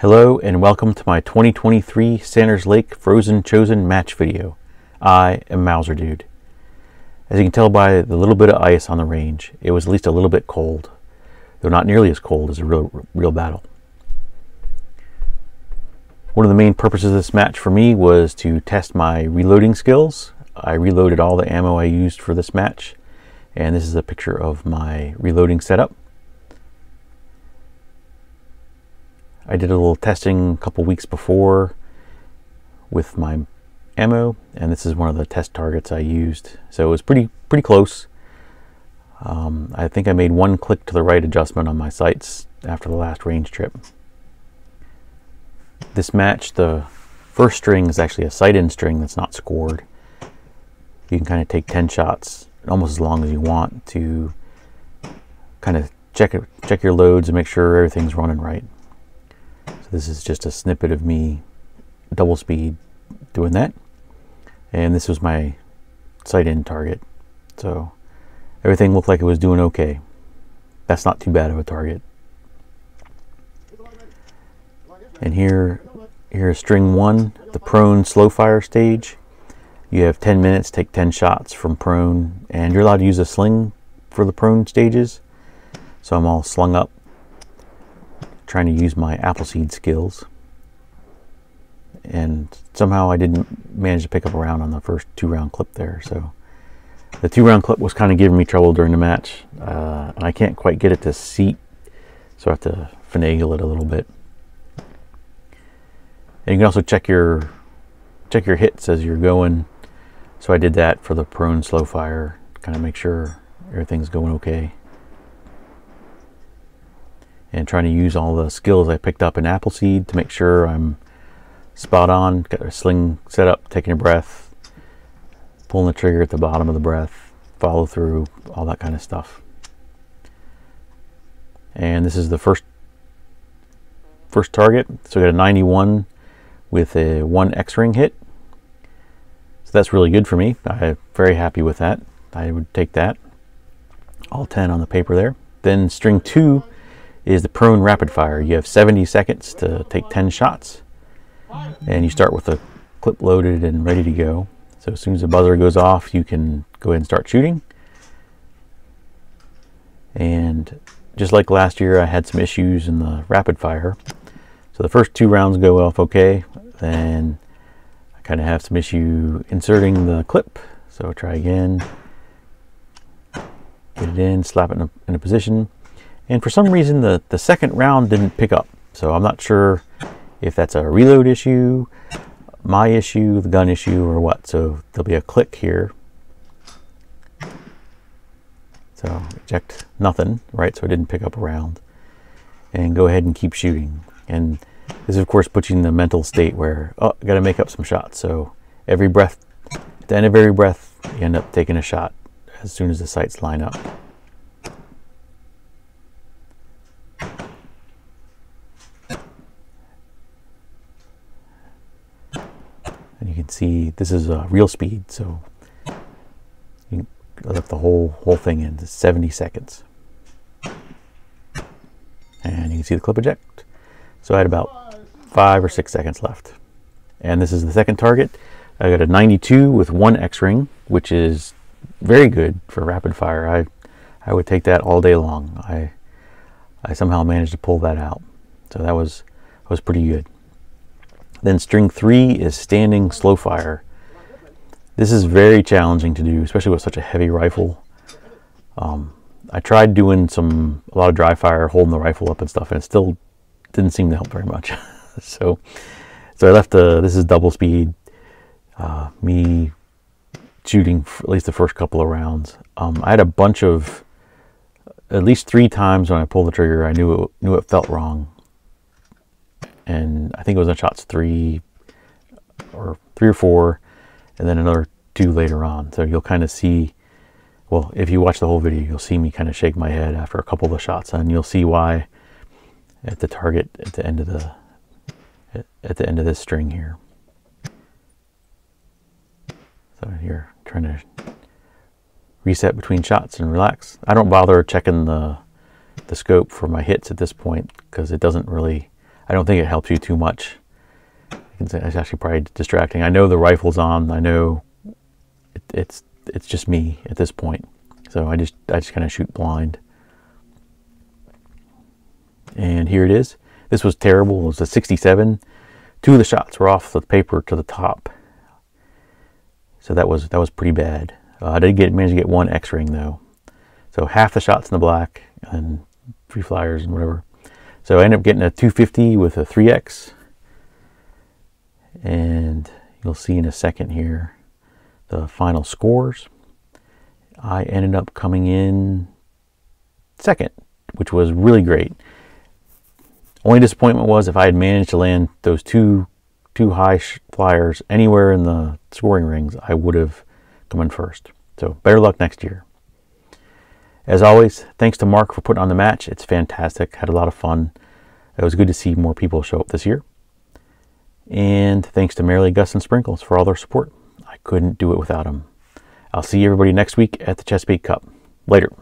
Hello and welcome to my 2023 Sanner's Lake Frozen Chosin match video. I am Mauser Dude. As you can tell by the little bit of ice on the range, it was at least a little bit cold, though not nearly as cold as a real, real battle. One of the main purposes of this match for me was to test my reloading skills. I reloaded all the ammo I used for this match, and this is a picture of my reloading setup. I did a little testing a couple weeks before with my ammo, and this is one of the test targets I used. So it was pretty pretty close. Um, I think I made one click to the right adjustment on my sights after the last range trip. This match, the first string is actually a sight-in string that's not scored. You can kind of take 10 shots, almost as long as you want, to kind of check it, check your loads and make sure everything's running right. This is just a snippet of me double speed doing that. And this was my sight-in target. So everything looked like it was doing okay. That's not too bad of a target. And here, here is string one, the prone slow fire stage. You have 10 minutes, take 10 shots from prone, and you're allowed to use a sling for the prone stages. So I'm all slung up, trying to use my Appleseed skills. And somehow I didn't manage to pick up a round on the first two round clip there. So the two round clip was kind of giving me trouble during the match. Uh, and I can't quite get it to seat, so I have to finagle it a little bit. And you can also check your check your hits as you're going. So I did that for the prone slow fire, kind of make sure everything's going okay. And trying to use all the skills I picked up in Appleseed to make sure I'm spot on. Got a sling set up, taking a breath, pulling the trigger at the bottom of the breath, follow through, all that kind of stuff. And this is the first first target. So I got a 91 with a one X-ring hit. So that's really good for me. I'm very happy with that. I would take that. All 10 on the paper there. Then string two is the prone rapid fire. You have 70 seconds to take 10 shots. And you start with a clip loaded and ready to go. So as soon as the buzzer goes off, you can go ahead and start shooting. And just like last year, I had some issues in the rapid fire. So the first two rounds go off okay. Then I kind of have some issue inserting the clip. So i try again. Get it in, slap it in a, in a position. And for some reason, the, the second round didn't pick up. So I'm not sure if that's a reload issue, my issue, the gun issue, or what. So there'll be a click here. So eject nothing, right? So it didn't pick up a round. And go ahead and keep shooting. And this, of course, puts you in the mental state where, oh, I got to make up some shots. So every breath, at the end of every breath, you end up taking a shot as soon as the sights line up. And you can see this is a real speed, so you let the whole whole thing in 70 seconds. And you can see the clip eject. So I had about five or six seconds left. And this is the second target. I got a 92 with one X-ring, which is very good for rapid fire. I I would take that all day long. I I somehow managed to pull that out. So that was was pretty good. Then string three is standing slow fire. This is very challenging to do, especially with such a heavy rifle. Um, I tried doing some a lot of dry fire, holding the rifle up and stuff, and it still didn't seem to help very much. so, so I left. This is double speed. Uh, me shooting at least the first couple of rounds. Um, I had a bunch of, at least three times when I pulled the trigger, I knew it knew it felt wrong, and I think it was on shots three, or three or four, and then another two later on. So you'll kind of see well, if you watch the whole video, you'll see me kind of shake my head after a couple of the shots, and you'll see why at the target at the end of the at the end of this string here. So you're trying to reset between shots and relax. I don't bother checking the the scope for my hits at this point because it doesn't really. I don't think it helps you too much. It's actually probably distracting. I know the rifle's on. I know it, it's it's just me at this point. So I just I just kind of shoot blind. And here it is. This was terrible. It was a 67. Two of the shots were off the paper to the top. So that was that was pretty bad. Uh, I did get manage to get one X ring though. So half the shots in the black and three flyers and whatever. So I ended up getting a 250 with a 3X. And you'll see in a second here the final scores. I ended up coming in second, which was really great. Only disappointment was if I had managed to land those two two high flyers anywhere in the scoring rings, I would have come in first. So better luck next year. As always, thanks to Mark for putting on the match. It's fantastic. Had a lot of fun. It was good to see more people show up this year. And thanks to Merrily Gus and Sprinkles for all their support. I couldn't do it without them. I'll see everybody next week at the Chesapeake Cup. Later.